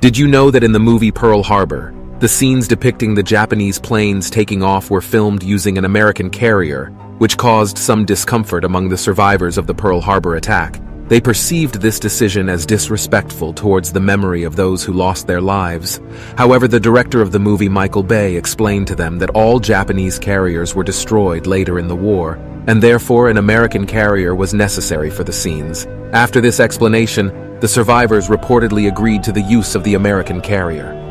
Did you know that in the movie Pearl Harbor, the scenes depicting the Japanese planes taking off were filmed using an American carrier, which caused some discomfort among the survivors of the Pearl Harbor attack? They perceived this decision as disrespectful towards the memory of those who lost their lives. However, the director of the movie, Michael Bay, explained to them that all Japanese carriers were destroyed later in the war, and therefore an American carrier was necessary for the scenes. After this explanation, the survivors reportedly agreed to the use of the American carrier.